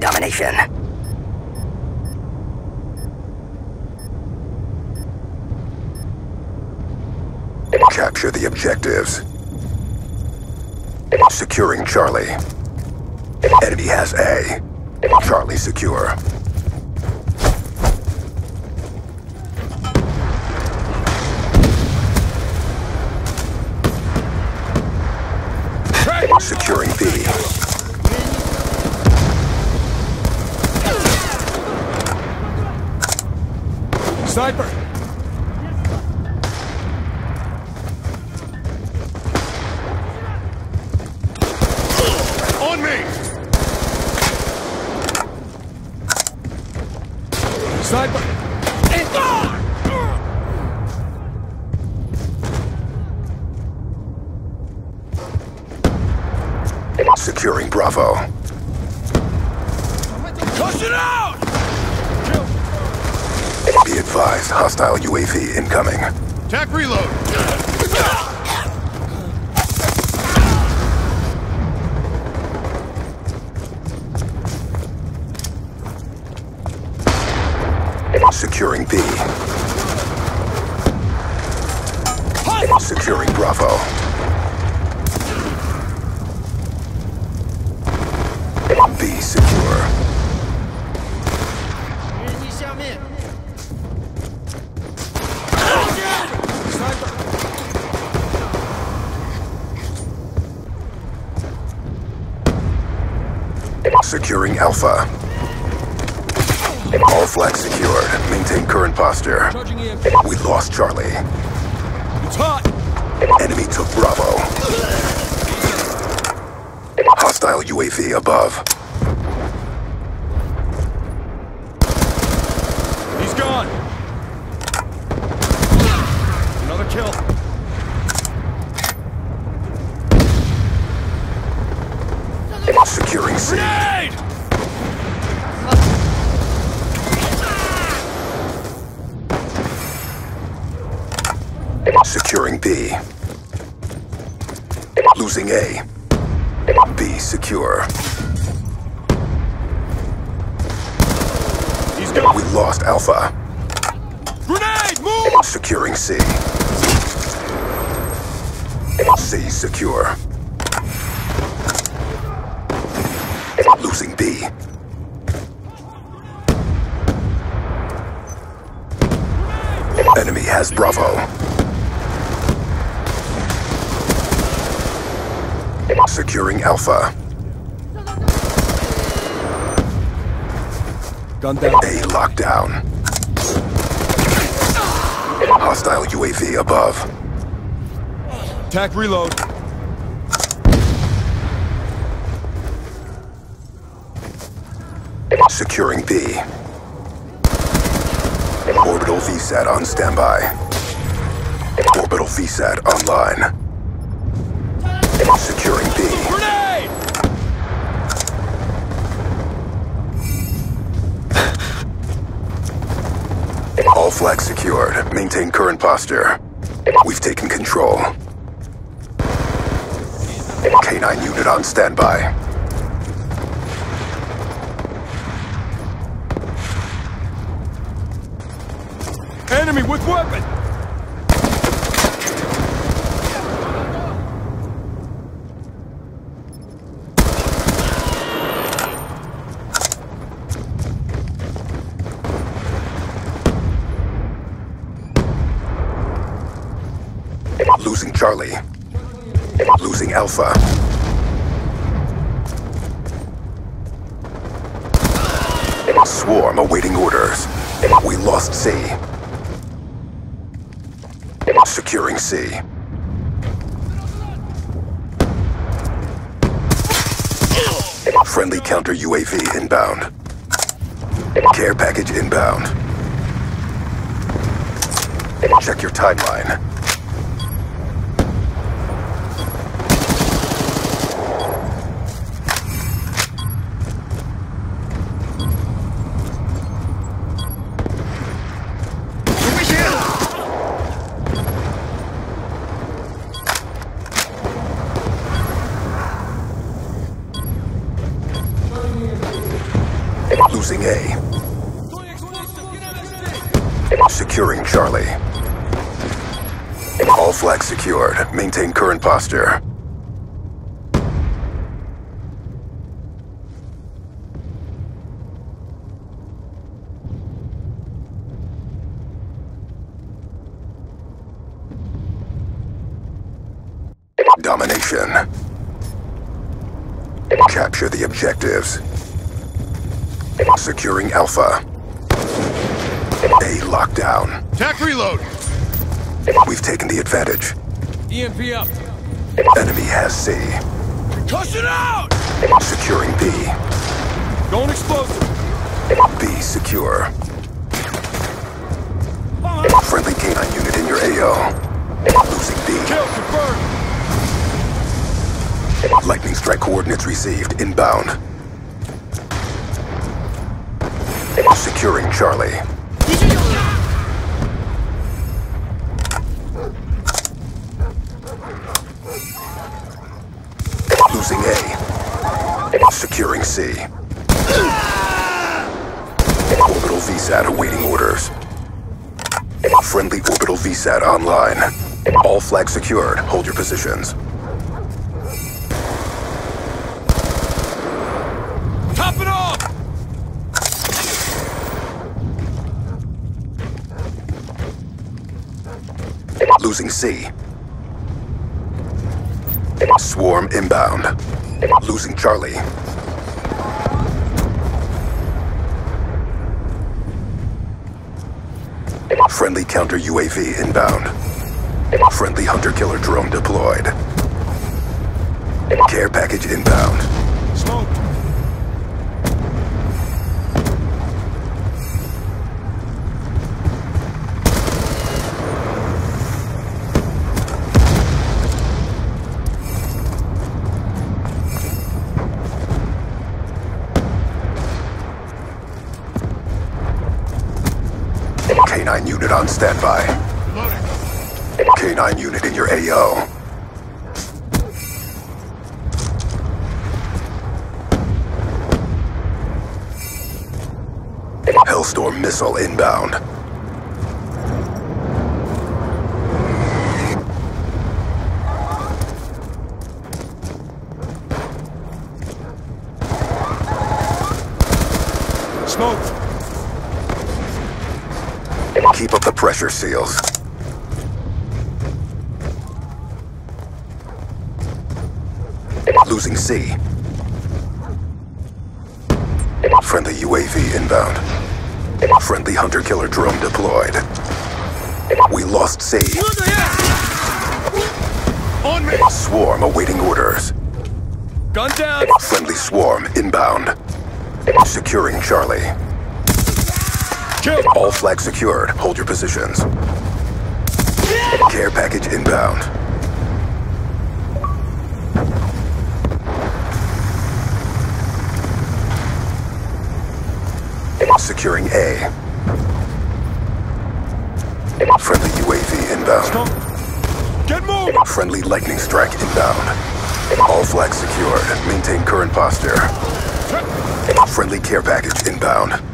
domination. Capture the objectives. Securing Charlie. Enemy has A. Charlie secure. Securing B. Sniper! On me! Sniper! Hostile UAV incoming. Tac reload! Securing B. Securing Bravo. Securing Alpha. All flags secured. Maintain current posture. We lost Charlie. It's hot! Enemy took Bravo. Hostile UAV above. He's gone! Another kill. Securing C. Securing B. Losing A. B secure. We lost Alpha. Grenade! Move! Securing C. C secure. Losing B. Enemy has Bravo. Securing Alpha. Gun down. A lockdown. Hostile UAV above. Tac reload. Securing B. Orbital VSAT on standby. Orbital VSAT online. Securing B. Grenade! All flags secured. Maintain current posture. We've taken control. K-9 unit on standby. Enemy with weapon! Losing Charlie. Losing Alpha. Swarm awaiting orders. We lost C. Securing C. Friendly counter UAV inbound. Care package inbound. Check your timeline. Losing A. Securing Charlie. All flags secured. Maintain current posture. Domination. Capture the objectives. Securing Alpha. A lockdown. Tac reload! We've taken the advantage. EMP up! Enemy has C. Cuss it out! Securing B. Going explosive! B secure. Friendly canine unit in your AO. Losing B. Kill confirmed! Lightning strike coordinates received. Inbound. Securing Charlie. Losing A. Securing C. Orbital VSAT awaiting orders. Friendly orbital VSAT online. All flags secured. Hold your positions. Losing C. Swarm inbound. Losing Charlie. Friendly counter UAV inbound. Friendly hunter-killer drone deployed. Care package inbound. K9 unit on standby. K9 unit in your AO. Hellstorm missile inbound. Smoke! Keep up the pressure seals. Losing C. Friendly UAV inbound. Friendly hunter-killer drone deployed. We lost C. On me! Swarm awaiting orders. Gun down! Friendly swarm inbound. Securing Charlie. Kill! All flags secured. Hold your positions. Care package inbound. Securing A. Friendly UAV inbound. Get moving! Friendly lightning strike inbound. All flags secured. Maintain current posture. Friendly care package inbound.